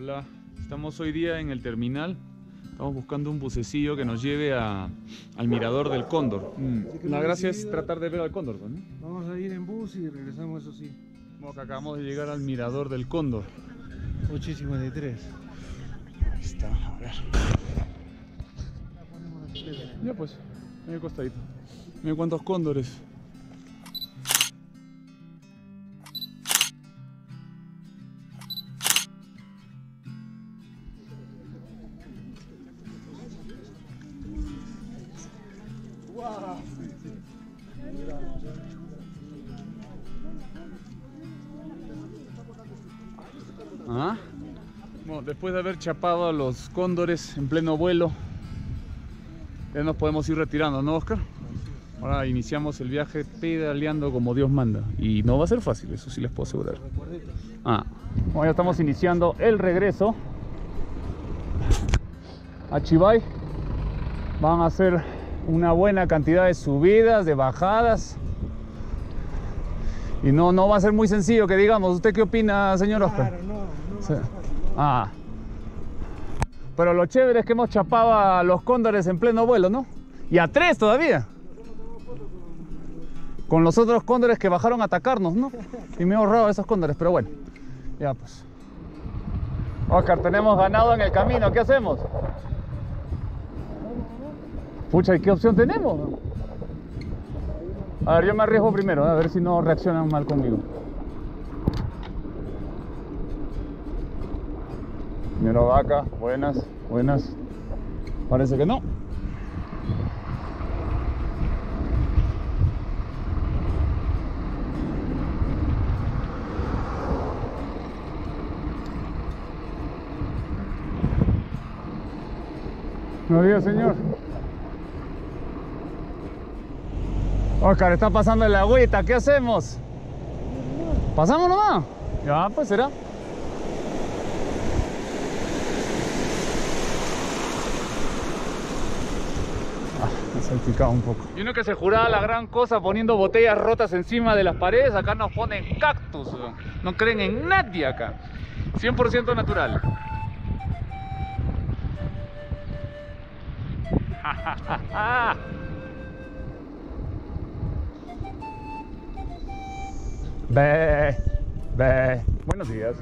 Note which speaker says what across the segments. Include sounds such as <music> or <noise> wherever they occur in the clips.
Speaker 1: Hola, estamos hoy día en el terminal. Estamos buscando un bucecillo que nos lleve a- al mirador del cóndor. Mm, La gracia es tratar de ver al cóndor, ¿no?
Speaker 2: Vamos a ir en bus y regresamos, eso sí.
Speaker 1: Como que acabamos de llegar al mirador del cóndor.
Speaker 2: 8 y 53.
Speaker 1: Ahí está, a ver. Ya pues, medio costadito. Mira cuántos cóndores. Ah. Bueno, después de haber chapado a los cóndores en pleno vuelo, ya nos podemos ir retirando, ¿no, Oscar? Ahora iniciamos el viaje pedaleando como Dios manda. Y no va a ser fácil, eso sí les puedo asegurar. Ah, bueno, ya estamos iniciando el regreso a Chivay. Van a ser una buena cantidad de subidas, de bajadas. Y no, no va a ser muy sencillo que digamos. ¿Usted qué opina, señor Oscar?
Speaker 2: Claro, no, no.
Speaker 1: Sí. Ah. Pero lo chévere es que hemos chapado a los cóndores en pleno vuelo, ¿no? Y a tres todavía. Con los otros cóndores que bajaron a atacarnos, ¿no? Y me he ahorrado esos cóndores, pero bueno. Ya pues. Oscar, tenemos ganado en el camino, ¿qué hacemos? Pucha, ¿y qué opción tenemos? A ver, yo me arriesgo primero, a ver si no reaccionan mal conmigo. Señora Vaca, buenas, buenas. Parece que no. Buenos días, señor. Oscar, está pasando el agüita, ¿qué hacemos? ¿Pasamos nomás? Ya, pues será. Me he salpicado un poco. Y uno que se juraba la gran cosa poniendo botellas rotas encima de las paredes, acá nos ponen cactus. No creen en nadie acá. 100% natural. <laughs> Ve, ve. Buenos días.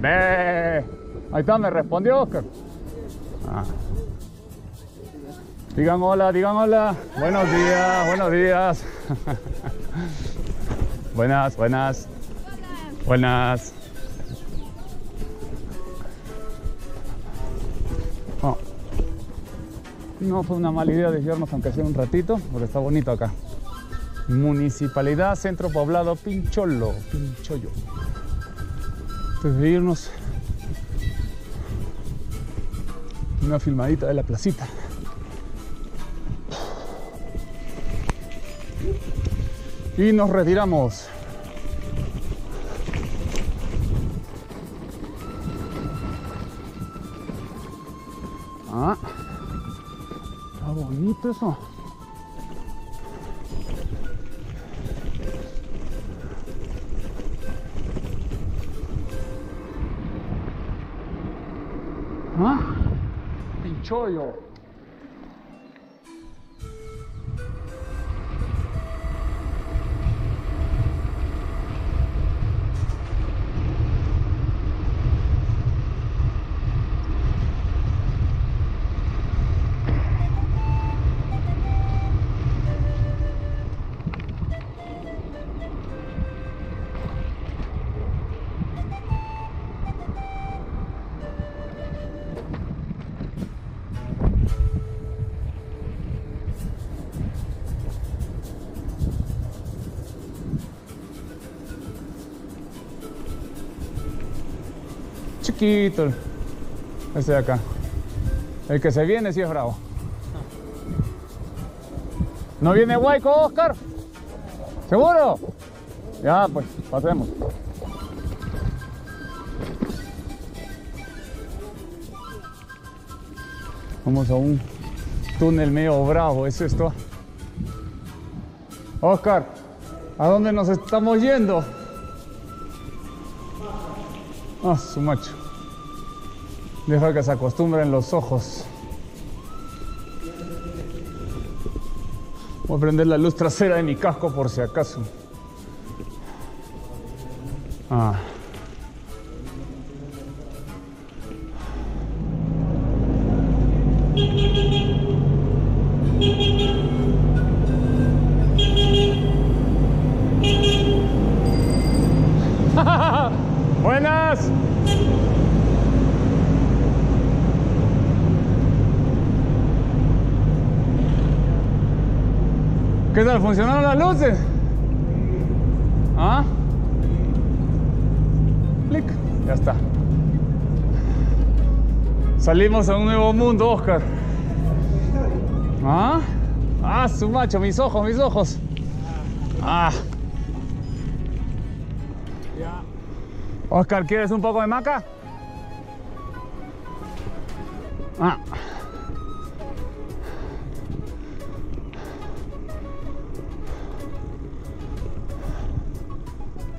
Speaker 1: Ve. Ahí está, me respondió Oscar. Ah. Digan hola, digan hola. Buenos días, buenos días. <laughs> buenas, buenas. Buenas. Oh. No fue una mala idea desviarnos aunque sea un ratito, porque está bonito acá. Municipalidad Centro Poblado Pincholo, Pinchollo. Antes de irnos, una filmadita de la placita. Y nos retiramos. Ah, está bonito eso. Pinchollo. Chiquito. el- Este de acá. El que se viene sí es bravo. ¿No viene Guayco, Oscar? ¿Seguro? Ya, pues, pasemos. Vamos a un túnel medio bravo, es esto. Oscar, ¿a dónde nos estamos yendo? Ah, su macho. Deja que se acostumbren los ojos. Voy a prender la luz trasera de mi casco por si acaso. Ah. <laughs> Buenas. ¿Funcionaron las luces? ¿Ah? Clic. Ya está. Salimos a un nuevo mundo, Oscar. ¿Ah? Ah, su macho, mis ojos, mis ojos. Ah. Oscar, ¿quieres un poco de maca? Ah.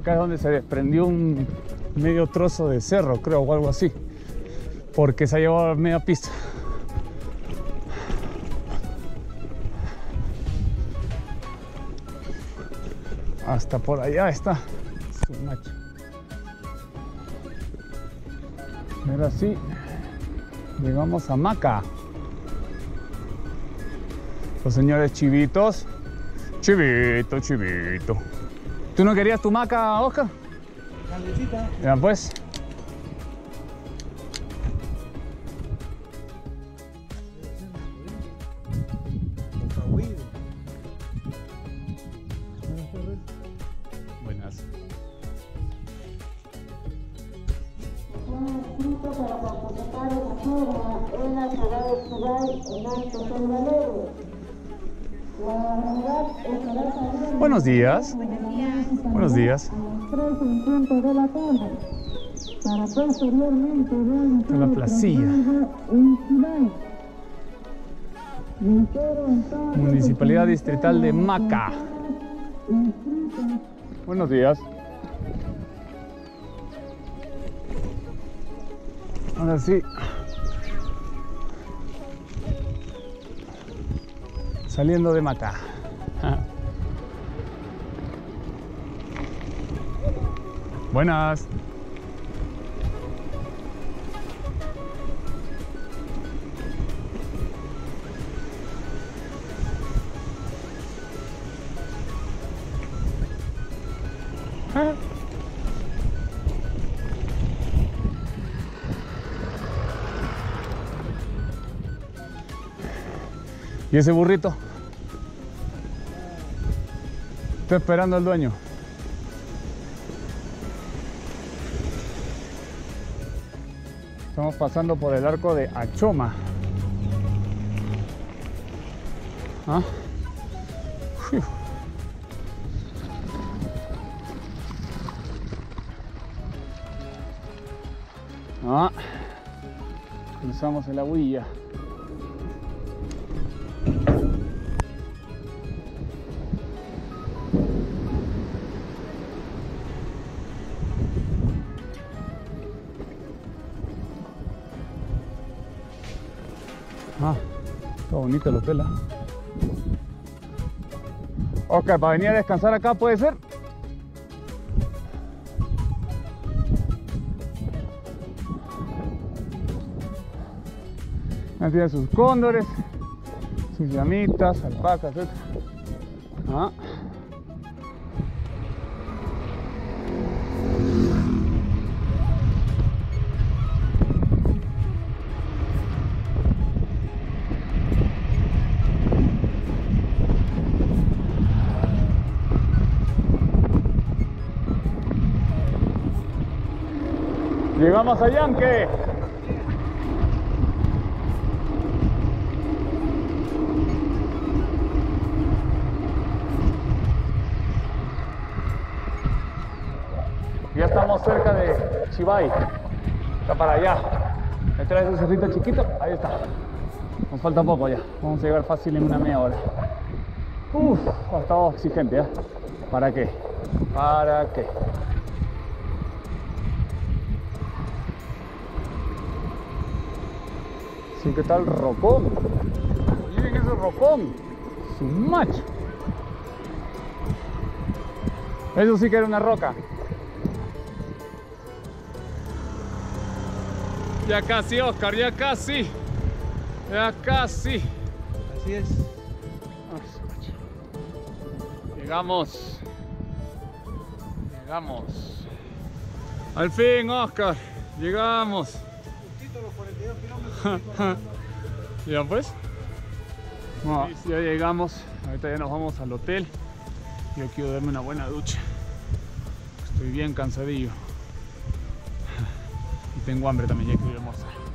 Speaker 1: Acá es donde se desprendió un medio trozo de cerro, creo, o algo así. Porque se ha llevado media pista. Hasta por allá está. Su. Ahora sí, llegamos a Maca. Los señores chivitos. Chivito, chivito. ¿Tú no querías tu maca, Oscar?
Speaker 2: Caldecita.
Speaker 1: Ya pues. Buenas.
Speaker 3: para participar en la feria en la ciudad de Chivay en Alto
Speaker 1: Buenos días. Buenos días.
Speaker 3: a las 3 en punto de la
Speaker 1: placilla. Municipalidad Distrital de Maca. Buenos días. Ahora sí. Saliendo de Maca. Buenas. ¿Y ese burrito? Está esperando al dueño. Estamos pasando por el arco de Achoma. ¿Ah? Ah. Cruzamos el aguilla. Está bonito el hotel. ¿ah? Ok, para venir a descansar acá puede ser. Ya tiene sus cóndores, sus llamitas, alpacas, etc. Ah. Llegamos a Yanque. Ya estamos cerca de Chivay. Está para allá. Detrás de ese cerrito chiquito, ahí está. Nos falta poco ya. Vamos a llegar fácil en una media hora. Uf, ha estado exigente, ¿eh? ¿Para qué? ¿Para qué? Sí, ¿qué tal rocón? Miren ese rocón. Su macho. Eso sí que era una roca. Ya casi, Oscar, ya casi. Ya casi.
Speaker 2: Así es.
Speaker 1: Su macho. Llegamos. Llegamos. Al fin, Oscar. Llegamos. <laughs> ya pues. Bueno, ya llegamos. Ahorita ya nos vamos al hotel. Yo quiero darme una buena ducha. Estoy bien cansadillo. <laughs> Y tengo hambre también, ya quiero almorzar.